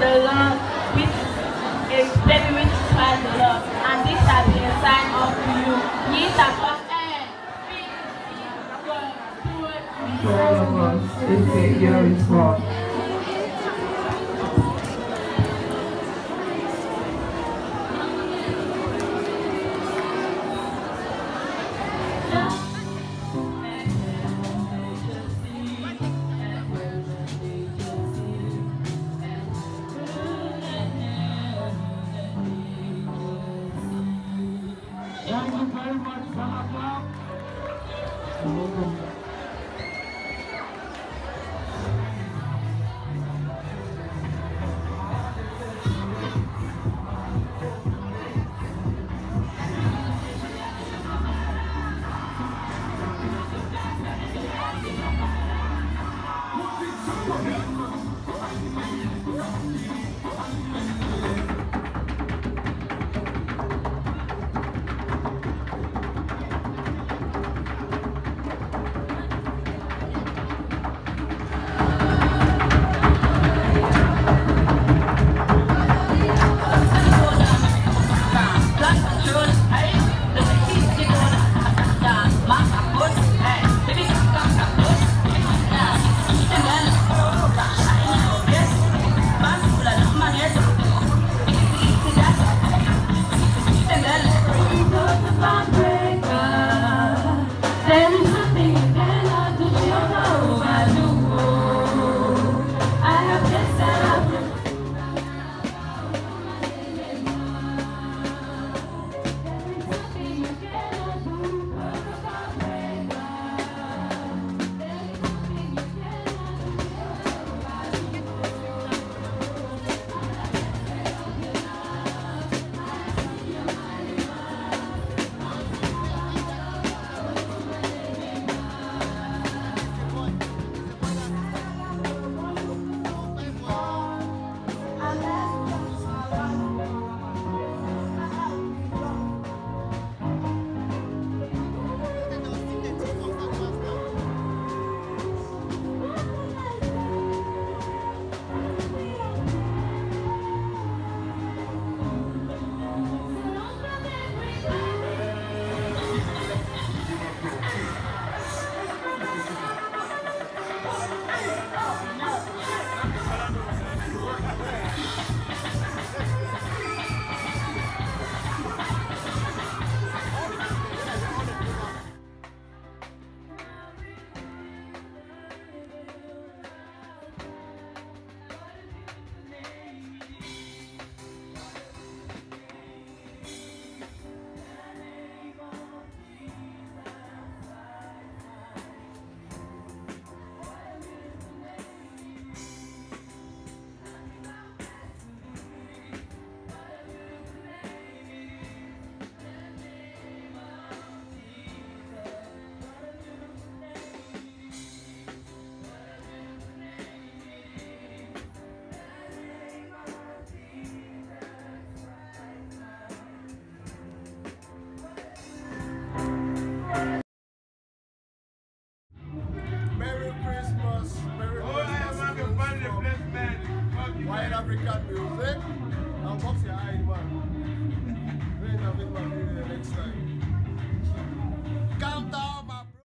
the Lord which is baby which is by the Lord, and this has been a sign unto you. Ye shall come and speak to it. Your is born. Oh. spiritual oh, White African music. Now box your eye, man. Wait a bit, man. Maybe the next time. Countdown, man.